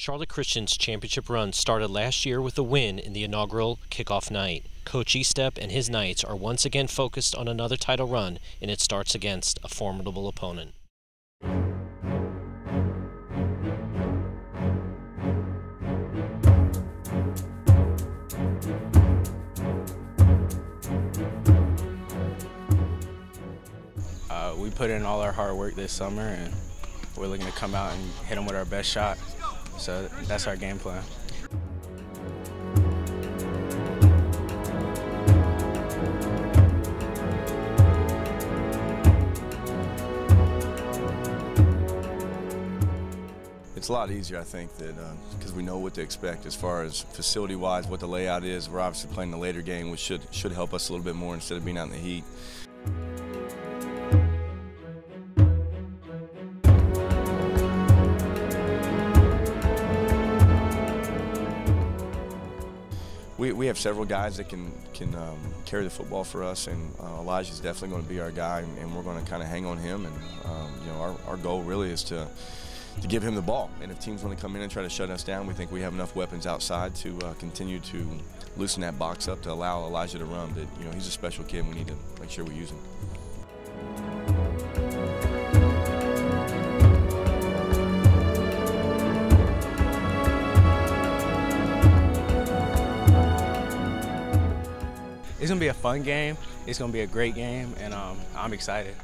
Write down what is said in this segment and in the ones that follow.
Charlotte Christian's championship run started last year with a win in the inaugural kickoff night. Coach Estep and his Knights are once again focused on another title run, and it starts against a formidable opponent. Uh, we put in all our hard work this summer, and we're looking to come out and hit them with our best shot. So that's our game plan. It's a lot easier, I think, that because uh, we know what to expect as far as facility-wise, what the layout is. We're obviously playing the later game, which should should help us a little bit more instead of being out in the heat. Have several guys that can can um, carry the football for us, and uh, Elijah's definitely going to be our guy, and, and we're going to kind of hang on him. And um, you know, our, our goal really is to to give him the ball. And if teams want to come in and try to shut us down, we think we have enough weapons outside to uh, continue to loosen that box up to allow Elijah to run. But you know, he's a special kid. We need to make sure we use him. It's gonna be a fun game. It's gonna be a great game, and um, I'm excited.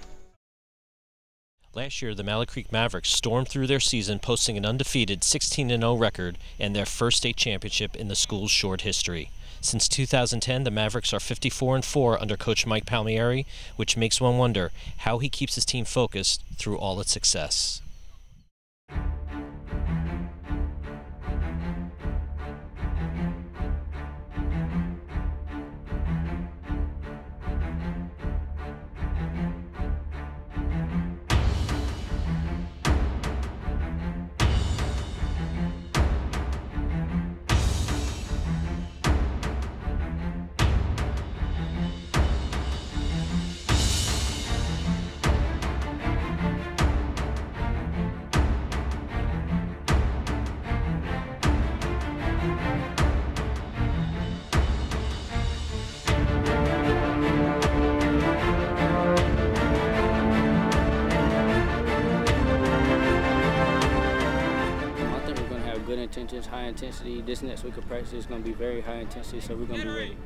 Last year, the Mallard Creek Mavericks stormed through their season, posting an undefeated 16-0 record and their first state championship in the school's short history. Since 2010, the Mavericks are 54-4 under coach Mike Palmieri, which makes one wonder how he keeps his team focused through all its success. High intensity. This next week of practice is going to be very high intensity, so we're going to be ready.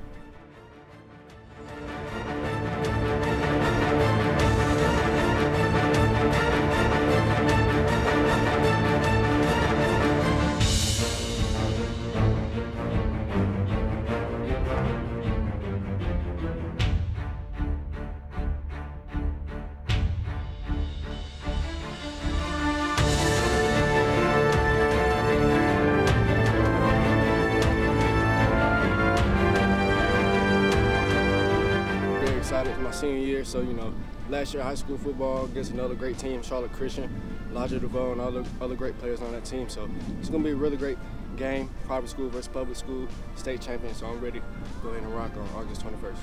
Senior year. So, you know, last year high school football against another great team, Charlotte Christian, Elijah DeVoe, and other, other great players on that team. So it's going to be a really great game, private school versus public school, state champion. So I'm ready to go ahead and rock on August 21st.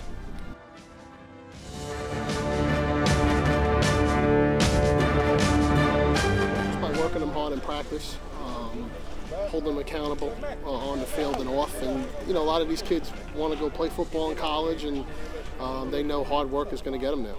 Just by working them hard in practice, um, holding them accountable uh, on the field and off. And, you know, a lot of these kids want to go play football in college and um, they know hard work is going to get them there.